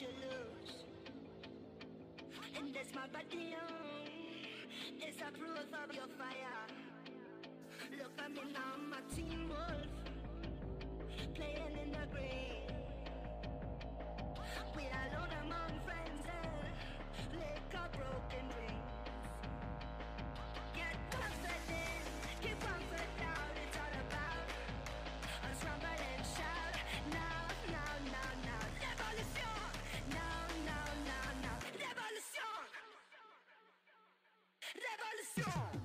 to lose. And that's my battalion. It's a proof of your Attention